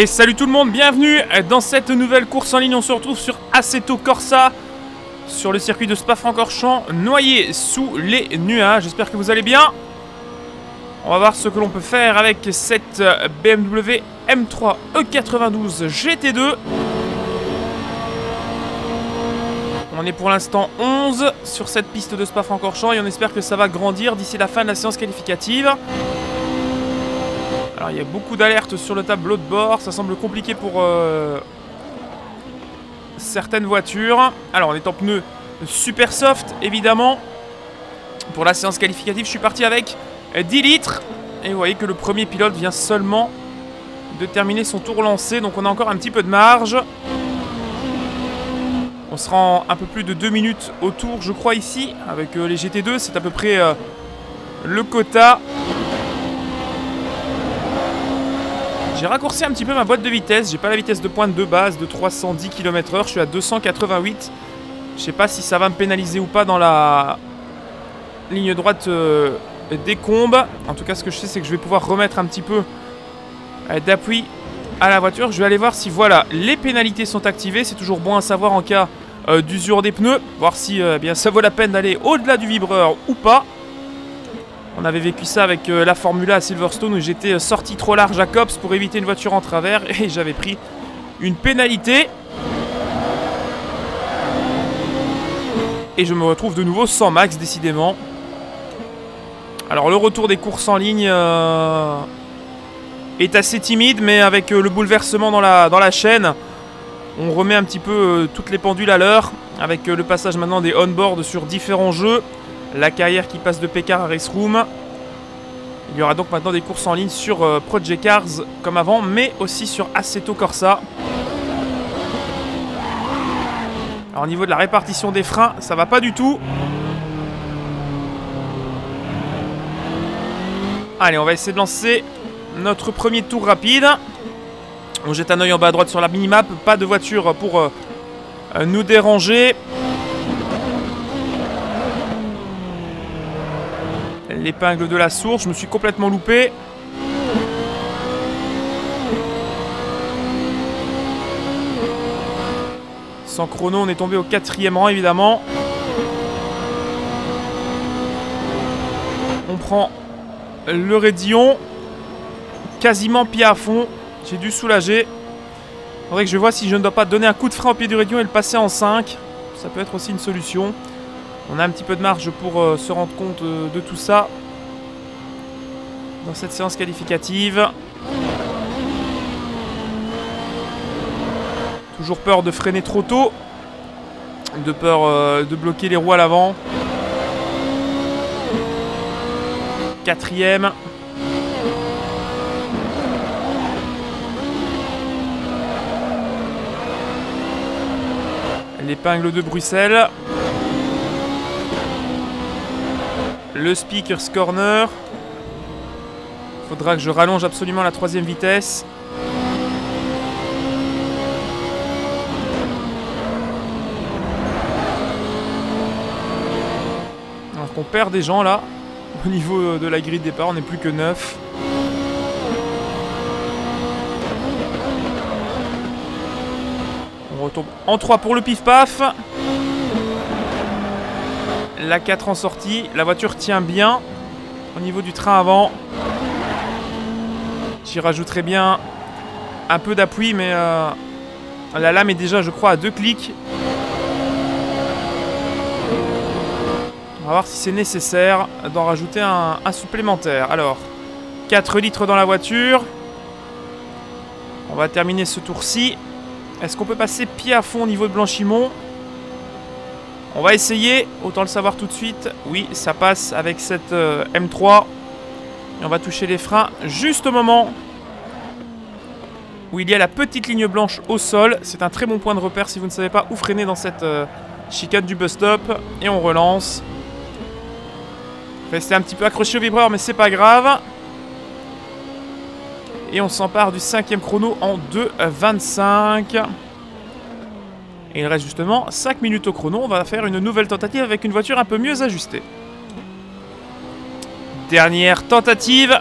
Et salut tout le monde, bienvenue dans cette nouvelle course en ligne. On se retrouve sur Assetto Corsa, sur le circuit de Spa-Francorchamps, noyé sous les nuages. J'espère que vous allez bien. On va voir ce que l'on peut faire avec cette BMW M3 E92 GT2. On est pour l'instant 11 sur cette piste de Spa-Francorchamps et on espère que ça va grandir d'ici la fin de la séance qualificative. Alors il y a beaucoup d'alertes sur le tableau de bord, ça semble compliqué pour euh, certaines voitures. Alors on est en pneu super soft évidemment. Pour la séance qualificative je suis parti avec 10 litres. Et vous voyez que le premier pilote vient seulement de terminer son tour lancé, donc on a encore un petit peu de marge. On se rend un peu plus de 2 minutes au tour je crois ici, avec euh, les GT2, c'est à peu près euh, le quota. J'ai raccourci un petit peu ma boîte de vitesse. J'ai pas la vitesse de pointe de base de 310 km/h. Je suis à 288. Je sais pas si ça va me pénaliser ou pas dans la ligne droite euh, des combes. En tout cas, ce que je sais, c'est que je vais pouvoir remettre un petit peu euh, d'appui à la voiture. Je vais aller voir si voilà les pénalités sont activées. C'est toujours bon à savoir en cas euh, d'usure des pneus. Voir si eh bien ça vaut la peine d'aller au-delà du vibreur ou pas. On avait vécu ça avec euh, la Formula à Silverstone où j'étais euh, sorti trop large à Cops pour éviter une voiture en travers et j'avais pris une pénalité. Et je me retrouve de nouveau sans max décidément. Alors le retour des courses en ligne euh, est assez timide mais avec le bouleversement dans la, dans la chaîne, on remet un petit peu toutes les pendules à l'heure avec le passage maintenant des on-board sur différents jeux la carrière qui passe de Pécard à Race Room. Il y aura donc maintenant des courses en ligne sur euh, Project Cars comme avant, mais aussi sur Assetto Corsa. Alors au niveau de la répartition des freins, ça va pas du tout. Allez, on va essayer de lancer notre premier tour rapide. On jette un oeil en bas à droite sur la minimap, pas de voiture pour euh, nous déranger. L'épingle de la source. Je me suis complètement loupé. Sans chrono, on est tombé au quatrième rang, évidemment. On prend le raidillon. Quasiment pied à fond. J'ai dû soulager. Faudrait que je vois si je ne dois pas donner un coup de frein au pied du raidillon et le passer en 5. Ça peut être aussi une solution. On a un petit peu de marge pour euh, se rendre compte euh, de tout ça dans cette séance qualificative. Toujours peur de freiner trop tôt, de peur euh, de bloquer les roues à l'avant. Quatrième. L'épingle de Bruxelles. Le Speaker's Corner. Faudra que je rallonge absolument la troisième vitesse. Alors qu'on perd des gens là. Au niveau de la grille de départ, on n'est plus que 9. On retombe en 3 pour le pif-paf. La 4 en sortie. La voiture tient bien au niveau du train avant. J'y rajouterai bien un peu d'appui, mais euh, la lame est déjà, je crois, à deux clics. On va voir si c'est nécessaire d'en rajouter un, supplémentaire. Alors, 4 litres dans la voiture. On va terminer ce tour-ci. Est-ce qu'on peut passer pied à fond au niveau de Blanchimont? On va essayer, autant le savoir tout de suite. Oui, ça passe avec cette euh, M3. Et on va toucher les freins juste au moment où il y a la petite ligne blanche au sol. C'est un très bon point de repère si vous ne savez pas où freiner dans cette euh, chicane du bus stop. Et on relance. Restez un petit peu accroché au vibreur, mais c'est pas grave. Et on s'empare du cinquième chrono en 2.25. Et il reste justement 5 minutes au chrono. On va faire une nouvelle tentative avec une voiture un peu mieux ajustée. Dernière tentative.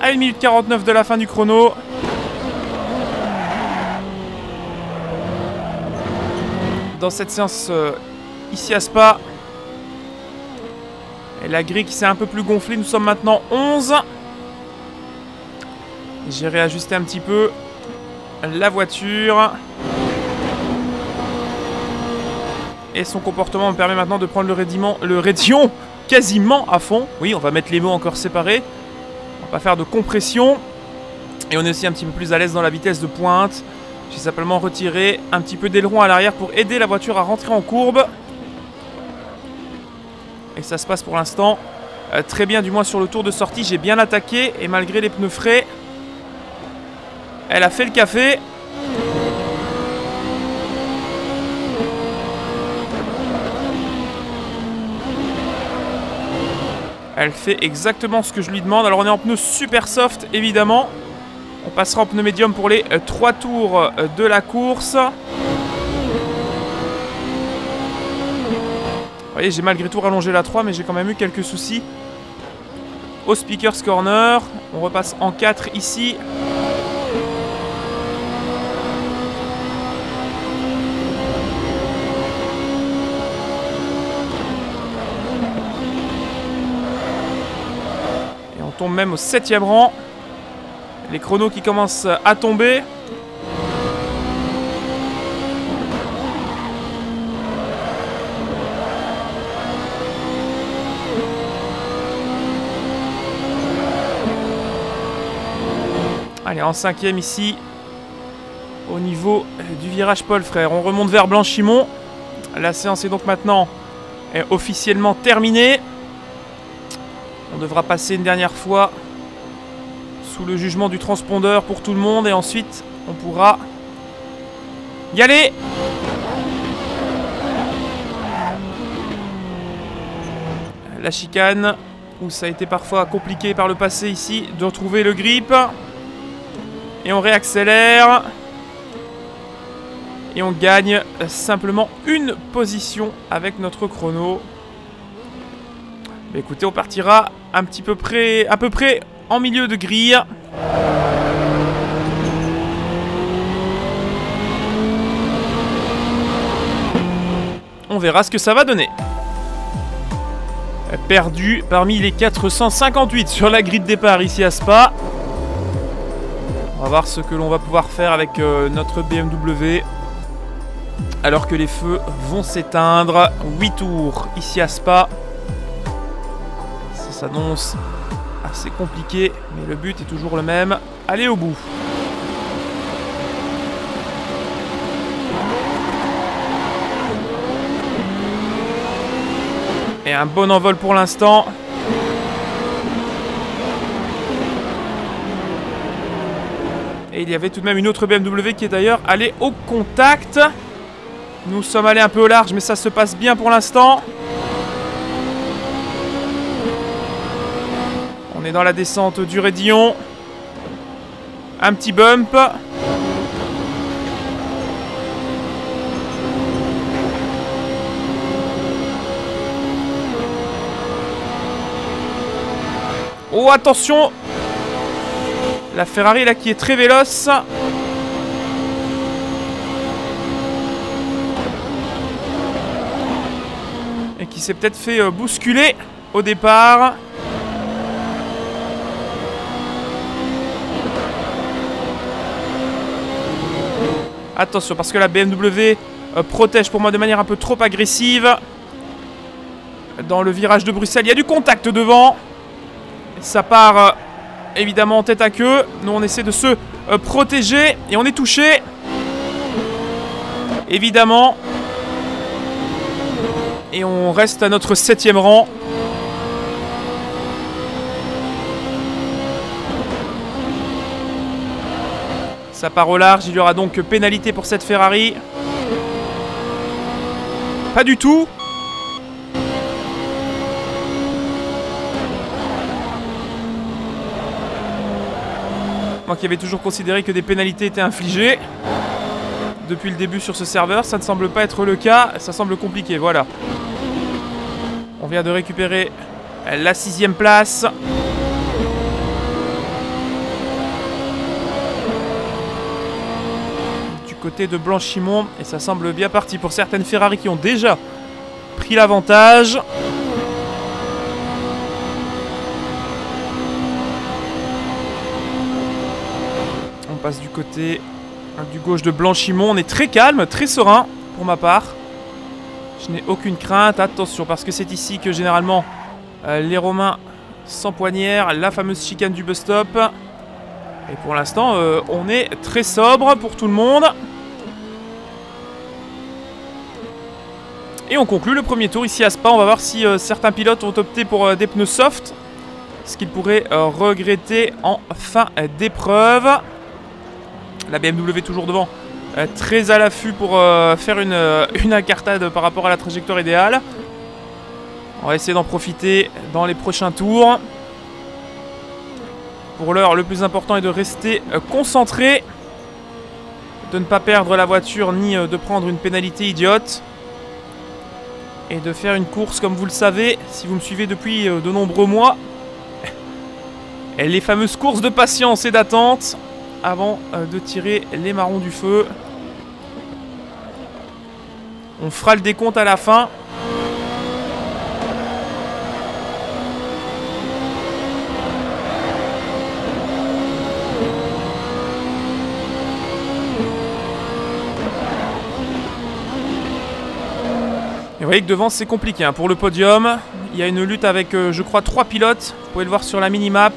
À 1 minute 49 de la fin du chrono. Dans cette séance euh, ici à Spa. Et la grille qui s'est un peu plus gonflée. Nous sommes maintenant 11. J'ai réajusté un petit peu la voiture. Et son comportement me permet maintenant de prendre le rédiment, rédion quasiment à fond. Oui, on va mettre les mots encore séparés. On va pas faire de compression. Et on est aussi un petit peu plus à l'aise dans la vitesse de pointe. J'ai simplement retiré un petit peu d'aileron à l'arrière pour aider la voiture à rentrer en courbe. Et ça se passe pour l'instant euh, très bien, du moins sur le tour de sortie. J'ai bien attaqué et malgré les pneus frais, elle a fait le café. Elle fait exactement ce que je lui demande. Alors on est en pneu super soft évidemment. On passera en pneu médium pour les 3 euh, tours euh, de la course. Vous voyez, j'ai malgré tout rallongé la 3, mais j'ai quand même eu quelques soucis. Au Speakers Corner, on repasse en 4 ici. Même au 7 rang. Les chronos qui commencent à tomber. Allez, en cinquième ici, au niveau du virage Paul Frère. On remonte vers Blanchimont. La séance est donc maintenant officiellement terminée. Devra passer une dernière fois sous le jugement du transpondeur pour tout le monde et ensuite on pourra y aller. La chicane où ça a été parfois compliqué par le passé ici de retrouver le grip. Et on réaccélère. Et on gagne simplement une position avec notre chrono. écoutez, on partira un petit peu près, à peu près en milieu de grille. On verra ce que ça va donner. Perdu parmi les 458 sur la grille de départ ici à Spa. On va voir ce que l'on va pouvoir faire avec euh, notre BMW. Alors que les feux vont s'éteindre. 8 tours ici à Spa. S'annonce assez compliqué, mais le but est toujours le même. Aller au bout. Et un bon envol pour l'instant. Et il y avait tout de même une autre BMW qui est d'ailleurs allée au contact. Nous sommes allés un peu au large, mais ça se passe bien pour l'instant. On est dans la descente du Rédillon. Un petit bump. Oh, attention La Ferrari, là, qui est très véloce. Et qui s'est peut-être fait euh, bousculer au départ. Attention, parce que la BMW euh, protège pour moi de manière un peu trop agressive. Dans le virage de Bruxelles, il y a du contact devant. Ça part euh, évidemment tête à queue. Nous, on essaie de se euh, protéger et on est touché. Évidemment. Et on reste à notre septième rang. Ça part au large, il y aura donc pénalité pour cette Ferrari. Pas du tout. Moi qui avais toujours considéré que des pénalités étaient infligées depuis le début sur ce serveur, ça ne semble pas être le cas, ça semble compliqué, voilà. On vient de récupérer la sixième place. Côté de Blanchimont, et ça semble bien parti pour certaines Ferrari qui ont déjà pris l'avantage. On passe du côté du gauche de Blanchimont. On est très calme, très serein pour ma part. Je n'ai aucune crainte. Attention, parce que c'est ici que généralement euh, les Romains s'empoignèrent. La fameuse chicane du bus stop. Et pour l'instant, euh, on est très sobre pour tout le monde. Et on conclut le premier tour ici à Spa. On va voir si euh, certains pilotes ont opté pour des pneus soft. Ce qu'ils pourraient regretter en fin d'épreuve. La BMW toujours devant. Euh, très à l'affût pour euh, faire une, euh, une incartade par rapport à la trajectoire idéale. On va essayer d'en profiter dans les prochains tours. Pour l'heure, le plus important est de rester concentré. De ne pas perdre la voiture ni de prendre une pénalité idiote. Et de faire une course, comme vous le savez, si vous me suivez depuis de nombreux mois. Les fameuses courses de patience et d'attente avant euh, de tirer les marrons du feu. On fera le décompte à la fin. Et vous voyez que devant c'est compliqué. Hein. Pour le podium, il y a une lutte avec euh, je crois trois pilotes. Vous pouvez le voir sur la minimap.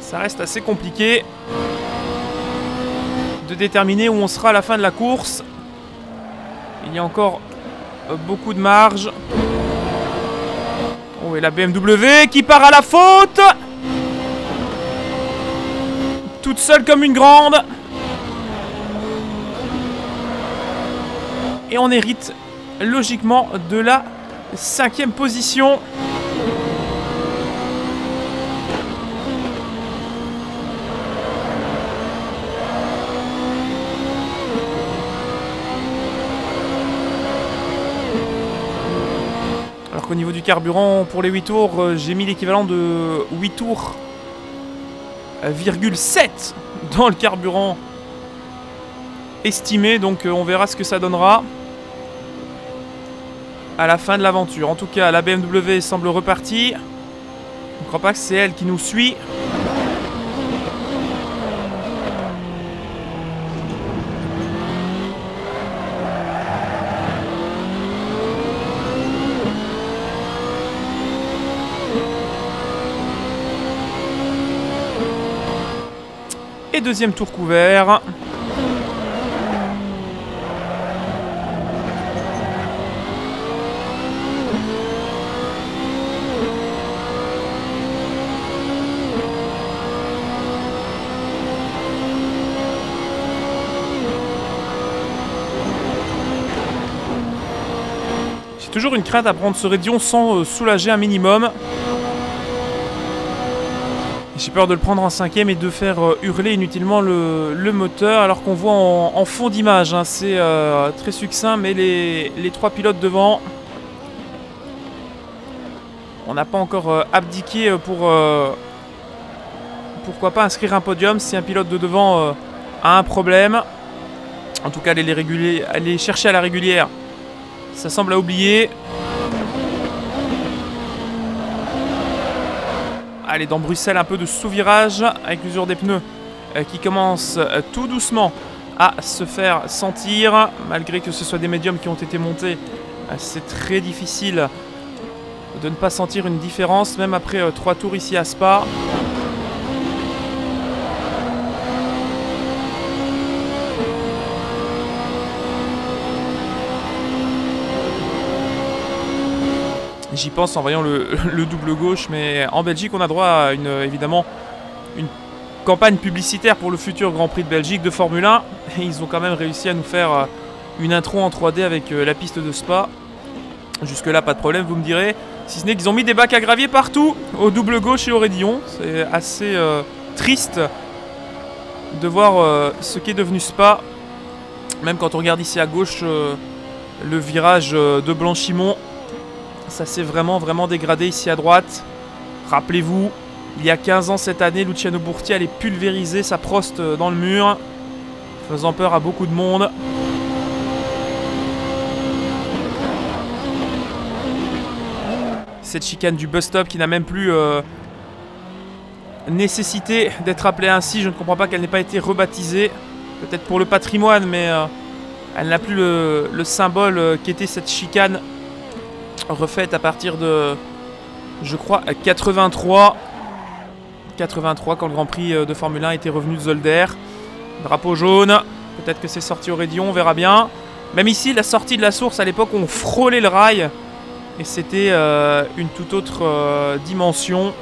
ça reste assez compliqué de déterminer où on sera à la fin de la course. Il y a encore euh, beaucoup de marge. Oh, et la BMW qui part à la faute Toute seule comme une grande. Et on hérite logiquement de la cinquième position. au niveau du carburant, pour les 8 tours, euh, j'ai mis l'équivalent de 8 tours, 7 dans le carburant estimé. Donc euh, on verra ce que ça donnera à la fin de l'aventure. En tout cas, la BMW semble repartie. Je ne crois pas que c'est elle qui nous suit. deuxième tour couvert. Toujours une crainte à prendre ce Rédion sans euh, soulager un minimum. J'ai peur de le prendre en cinquième et de faire euh, hurler inutilement le, moteur alors qu'on voit en, fond d'image. Hein. C'est euh, très succinct mais les, trois pilotes devant... On n'a pas encore abdiqué pour... pourquoi pas inscrire un podium si un pilote de devant a un problème. En tout cas aller, les aller chercher à la régulière. Ça semble à oublier. Allez, dans Bruxelles, un peu de sous-virage avec l'usure des pneus euh, qui commence euh, tout doucement à se faire sentir. Malgré que ce soit des médiums qui ont été montés, euh, c'est très difficile de ne pas sentir une différence, même après trois tours ici à Spa. J'y pense en voyant le, double gauche, mais en Belgique, on a droit à une, évidemment une campagne publicitaire pour le futur Grand Prix de Belgique de Formule 1. Et ils ont quand même réussi à nous faire euh, une intro en 3D avec euh, la piste de Spa. Jusque là, pas de problème, vous me direz. Si ce n'est qu'ils ont mis des bacs à gravier partout, au double gauche et au raidillon. C'est assez euh, triste de voir ce qui est devenu Spa. Même quand on regarde ici à gauche le virage de Blanchimont, ça s'est vraiment, vraiment dégradé ici à droite. Rappelez-vous, il y a 15 ans cette année, Luciano Burti allait pulvériser sa Prost dans le mur, faisant peur à beaucoup de monde. Cette chicane du bus stop qui n'a même plus euh, nécessité d'être appelée ainsi. Je ne comprends pas qu'elle n'ait pas été rebaptisée. Peut-être pour le patrimoine, mais euh, elle n'a plus le, le symbole euh, qu'était cette chicane refaite à partir de, je crois, 83. 83 quand le Grand Prix euh, de Formule 1 était revenu de Zolder. Drapeau jaune. Peut-être que c'est sorti au Rédion, on verra bien. Même ici, la sortie de la source à l'époque, on frôlait le rail. Et c'était euh, une toute autre euh, dimension.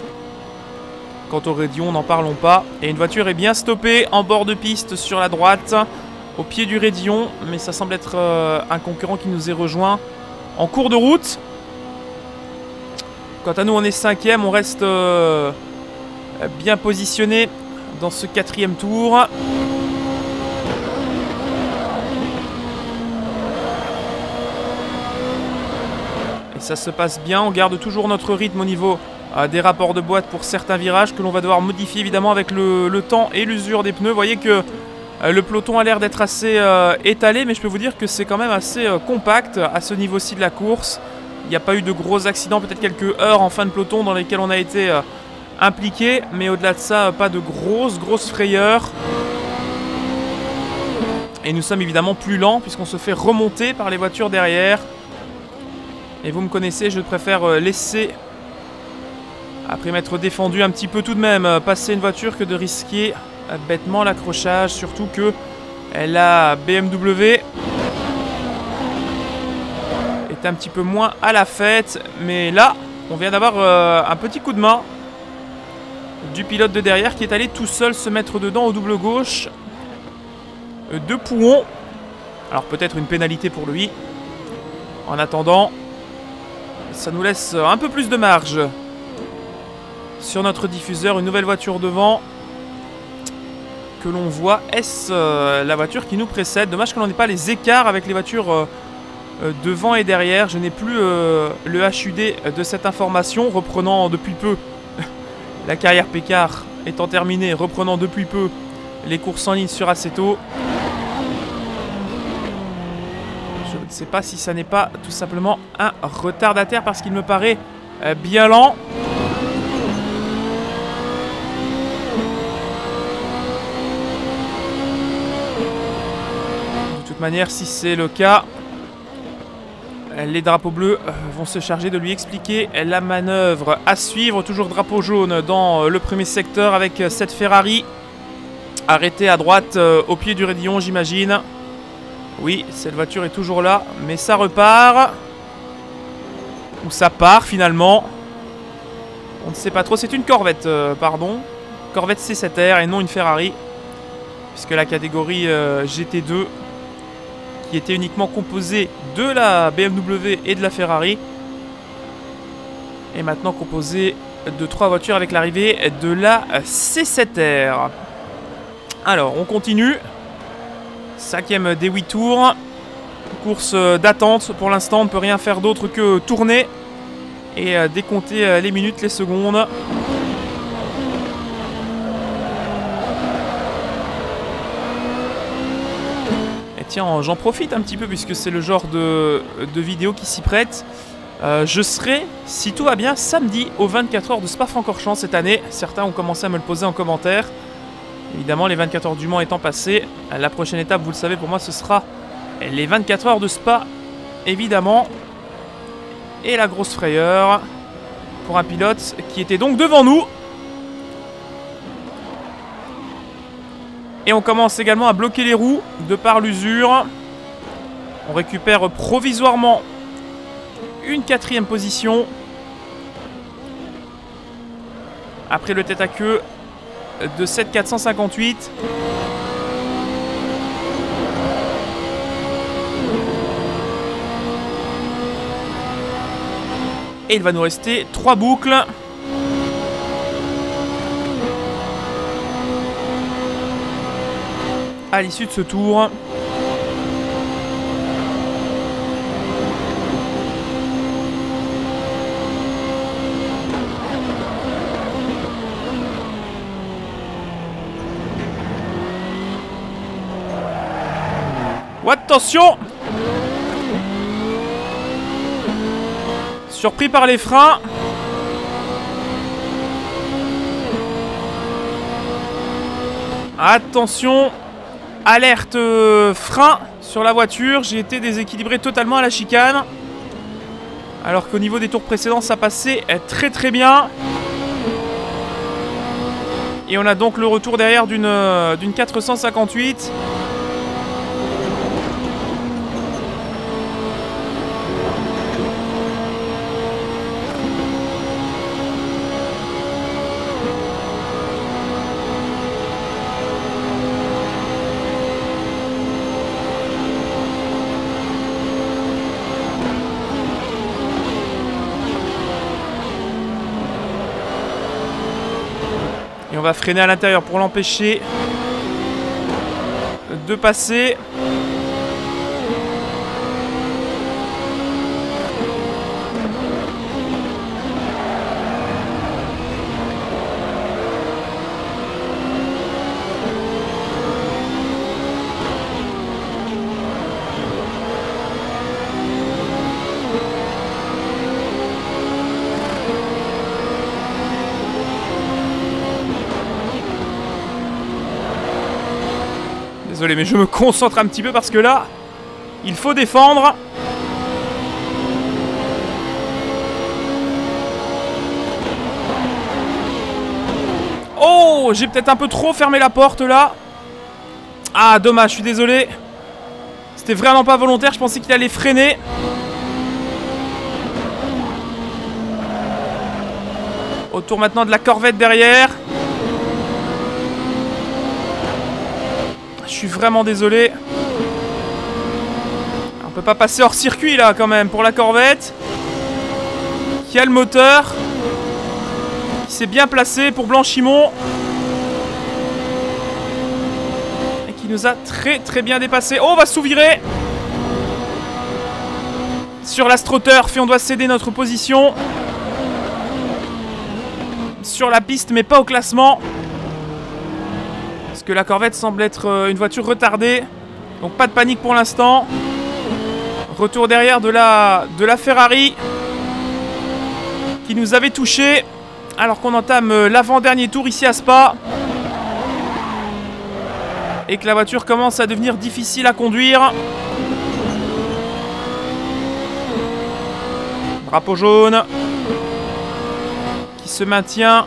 Quant au Rédion, n'en parlons pas. Et une voiture est bien stoppée en bord de piste sur la droite, au pied du Rédion. Mais ça semble être un concurrent qui nous est rejoint en cours de route. Quant à nous, on est cinquième, on reste euh, bien positionné dans ce quatrième tour. Et ça se passe bien, on garde toujours notre rythme au niveau euh, des rapports de boîte pour certains virages que l'on va devoir modifier évidemment avec le, temps et l'usure des pneus. Vous voyez que euh, le peloton a l'air d'être assez étalé, mais je peux vous dire que c'est quand même assez compact à ce niveau-ci de la course. Il n'y a pas eu de gros accidents, peut-être quelques heures en fin de peloton dans lesquelles on a été euh, impliqué, mais au-delà de ça, pas de grosses, grosses frayeurs. Et nous sommes évidemment plus lents puisqu'on se fait remonter par les voitures derrière. Et vous me connaissez, je préfère euh, laisser, après m'être défendu un petit peu tout de même, euh, passer une voiture que de risquer bêtement l'accrochage. Surtout que la BMW un petit peu moins à la fête. Mais là, on vient d'avoir euh, un petit coup de main du pilote de derrière qui est allé tout seul se mettre dedans au double gauche de Pouon. Alors peut-être une pénalité pour lui. En attendant, ça nous laisse un peu plus de marge sur notre diffuseur. Une nouvelle voiture devant que l'on voit. Est-ce euh, la voiture qui nous précède? Dommage que l'on n'ait pas les écarts avec les voitures euh, devant et derrière. Je n'ai plus euh, le HUD de cette information, reprenant depuis peu la carrière Pécard étant terminée, reprenant depuis peu les courses en ligne sur Aceto. Je ne sais pas si ça n'est pas tout simplement un retardataire parce qu'il me paraît euh, bien lent. De toute manière, si c'est le cas, les drapeaux bleus euh, vont se charger de lui expliquer la manœuvre à suivre. Toujours drapeau jaune dans euh, le premier secteur avec euh, cette Ferrari arrêtée à droite au pied du raidillon, j'imagine. Oui, cette voiture est toujours là, mais ça repart. Ou ça part finalement. On ne sait pas trop. C'est une Corvette, pardon. Corvette C7R et non une Ferrari. Puisque la catégorie GT2 qui était uniquement composé de la BMW et de la Ferrari. Et maintenant composé de trois voitures avec l'arrivée de la C7R. Alors, on continue. Cinquième des 8 tours. Course d'attente. Pour l'instant, on ne peut rien faire d'autre que tourner et décompter les minutes, les secondes. J'en profite un petit peu puisque c'est le genre de, vidéo qui s'y prête. Euh, je serai, si tout va bien, samedi aux 24 heures de Spa-Francorchamps cette année. Certains ont commencé à me le poser en commentaire. Évidemment, les 24 heures du Mans étant passées, la prochaine étape, vous le savez, pour moi, ce sera les 24 heures de Spa, évidemment. Et la grosse frayeur pour un pilote qui était donc devant nous. Et on commence également à bloquer les roues de par l'usure. On récupère provisoirement une quatrième position. Après le tête à queue de 7458. Et il va nous rester trois boucles. À l'issue de ce tour. attention Surpris par les freins. Attention Alerte euh, frein sur la voiture. J'ai été déséquilibré totalement à la chicane. Alors qu'au niveau des tours précédents, ça passait très très bien. Et on a donc le retour derrière d'une 458. Va freiner à l'intérieur pour l'empêcher de passer. Mais je me concentre un petit peu parce que là, il faut défendre. Oh, j'ai peut-être un peu trop fermé la porte là. Ah, dommage, je suis désolé. C'était vraiment pas volontaire, je pensais qu'il allait freiner. Autour maintenant de la corvette derrière. Suis vraiment désolé. On peut pas passer hors circuit là quand même pour la corvette. Qui a le moteur? Qui s'est bien placé pour Blanchimont. Et qui nous a très très bien dépassé. Oh on va sous-virer Sur l'astroturf et on doit céder notre position. Sur la piste mais pas au classement que la Corvette semble être euh, une voiture retardée. Donc pas de panique pour l'instant. Retour derrière de la, Ferrari qui nous avait touché alors qu'on entame euh, l'avant-dernier tour ici à Spa. Et que la voiture commence à devenir difficile à conduire. Drapeau jaune qui se maintient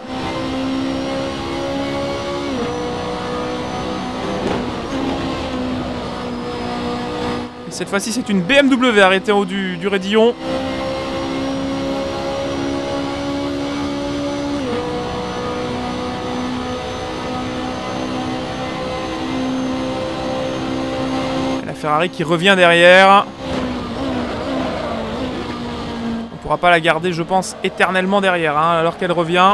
Cette fois-ci, c'est une BMW arrêtée en haut du, du raidillon. La Ferrari qui revient derrière. On pourra pas la garder, je pense, éternellement derrière, hein, alors qu'elle revient.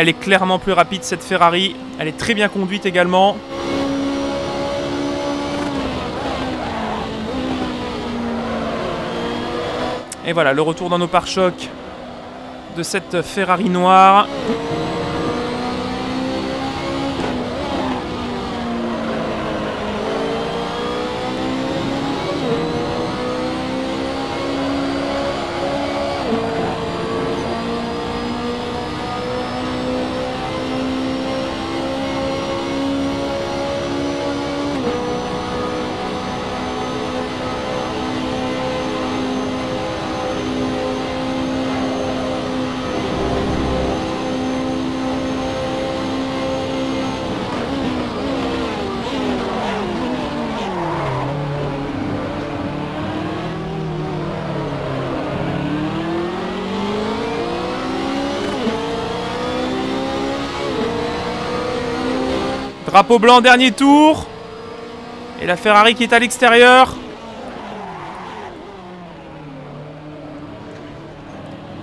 Elle est clairement plus rapide cette Ferrari. Elle est très bien conduite également. Et voilà, le retour dans nos pare-chocs de cette Ferrari noire. Drapeau blanc, dernier tour. Et la Ferrari qui est à l'extérieur.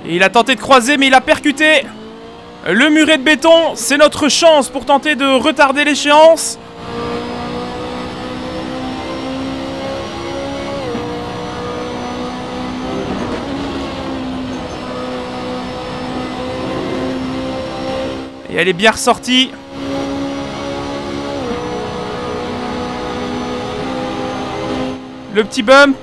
Il a tenté de croiser, mais il a percuté. Le muret de béton, c'est notre chance pour tenter de retarder l'échéance. Et elle est bien ressortie. Le petit bump.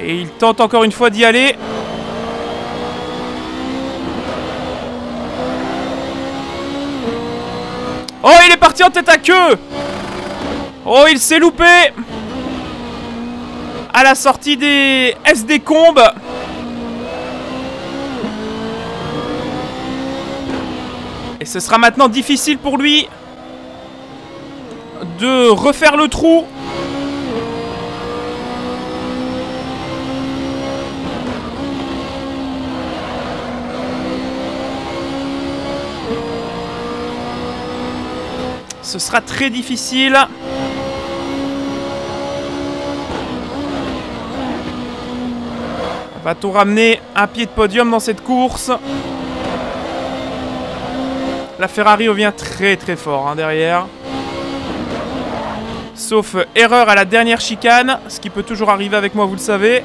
Et il tente encore une fois d'y aller. Oh, il est parti en tête à queue Oh, il s'est loupé À la sortie des SD Combes Ce sera maintenant difficile pour lui de refaire le trou. Ce sera très difficile. Va-t-on ramener un pied de podium dans cette course La Ferrari revient très très fort hein, derrière. Sauf erreur à la dernière chicane, ce qui peut toujours arriver avec moi, vous le savez.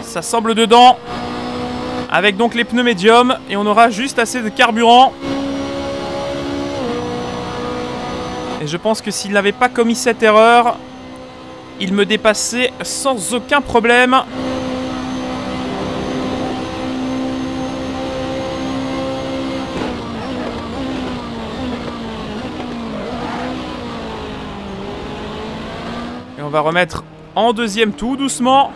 Ça semble dedans. Avec donc les pneus médiums. Et on aura juste assez de carburant. Et je pense que s'il n'avait pas commis cette erreur, il me dépassait sans aucun problème. Va remettre en deuxième tout doucement.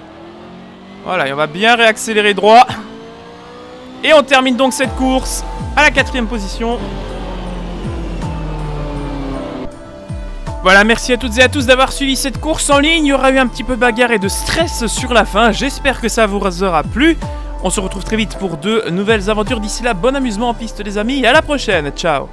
Voilà, et on va bien réaccélérer droit. Et on termine donc cette course à la quatrième position. Voilà, merci à toutes et à tous d'avoir suivi cette course en ligne. Il y aura eu un petit peu de bagarre et de stress sur la fin. J'espère que ça vous aura plu. On se retrouve très vite pour de nouvelles aventures. D'ici là, bon amusement en piste les amis et à la prochaine. Ciao